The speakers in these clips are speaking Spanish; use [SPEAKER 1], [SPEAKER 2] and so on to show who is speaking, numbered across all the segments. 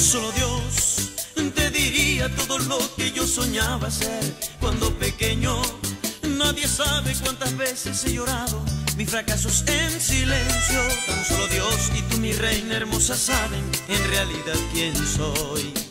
[SPEAKER 1] Solo Dios te diría todo lo que yo soñaba ser cuando pequeño. Nadie sabe cuántas veces he llorado mis fracasos en silencio. Tan solo Dios y tú, mi reina hermosa, saben en realidad quién soy.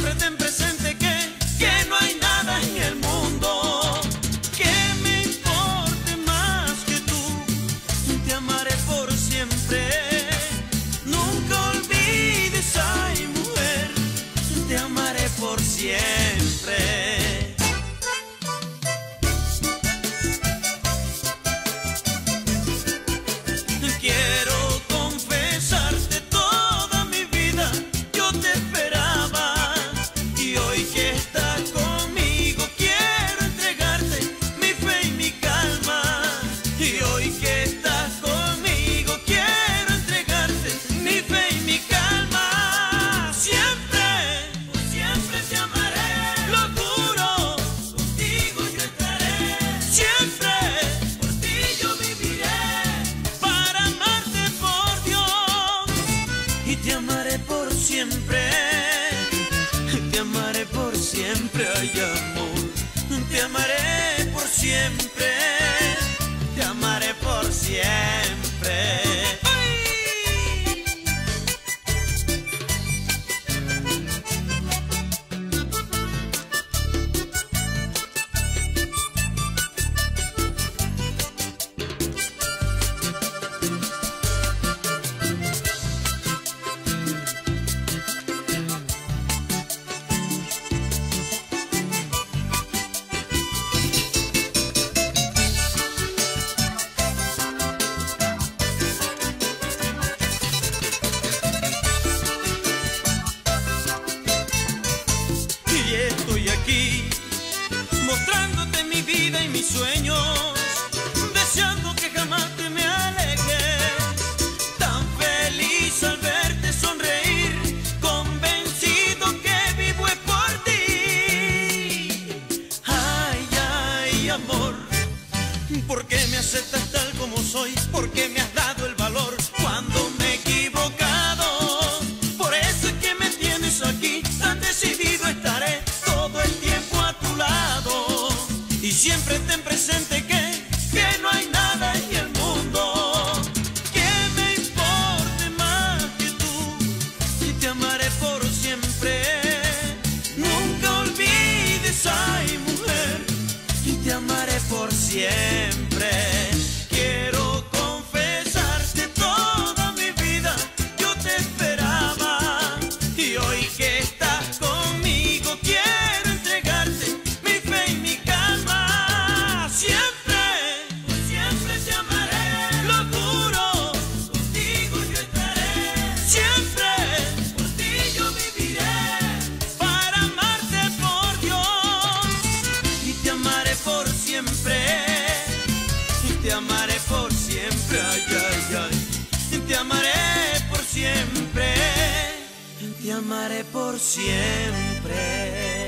[SPEAKER 1] Siempre ten presente que, que no hay nada en el mundo que me importe más que tú. Te amaré por siempre. Siempre. Te amaré por siempre, ay amor. Soy? ¿Por qué me has dado el valor cuando me he equivocado? Por eso es que me tienes aquí, tan decidido estaré todo el tiempo a tu lado. Y siempre ten presente que, que no hay nada en el mundo que me importe más que tú. Y te amaré por siempre. Nunca olvides, ay mujer, y te amaré por siempre. Siempre, ay, ay, ay. Y te amaré por siempre. Y te amaré por siempre.